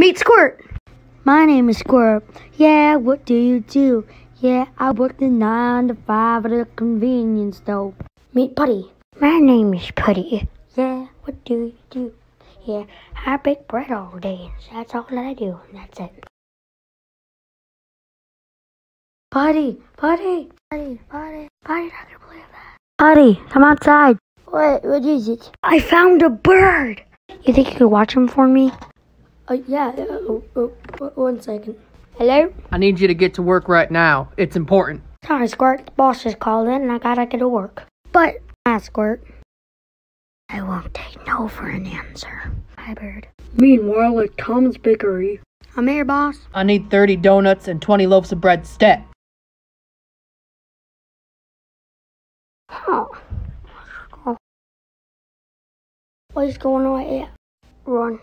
Meet Squirt. My name is Squirt. Yeah, what do you do? Yeah, I work the nine to five at a convenience store. Meet Putty. My name is Putty. Yeah, what do you do? Yeah, I bake bread all day. That's all that I do. That's it. Putty, Putty, Putty, Putty, Putty, not gonna believe that. Putty, come outside. What? What is it? I found a bird. You think you could watch him for me? Uh, yeah. Uh, oh, oh, oh, one second. Hello? I need you to get to work right now. It's important. Sorry, Squirt. The boss just called in and I gotta get to work. But, ah, Squirt. I won't take no for an answer. Hi, bird. Meanwhile, at Tom's Bakery. I'm here, boss. I need 30 donuts and 20 loaves of bread stat. Oh. What is going on here? Run.